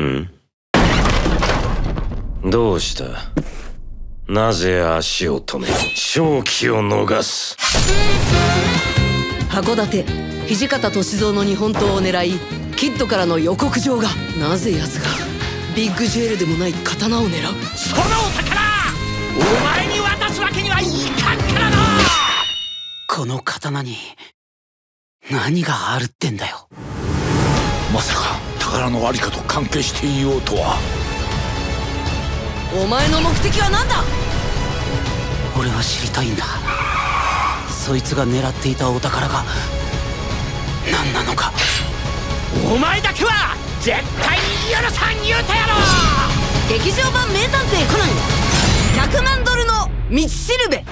ん。どうした？なぜ足を止め正気を逃す？函館土方歳三の日本刀を狙いキッドからの予告状がなぜ奴がビッグジュエルでもない刀を狙う？そのお宝お前に渡すわけにはいかんからな！この刀に何があるってんだよ。まさか宝のありかと関係していようとは。お前の目的は何だ？俺は知りたいんだ。そいつが狙っていたお宝が何なのか。お前だけは絶対に許さん言うたやろ！劇場版名探偵コナン100万ドルの道しるべ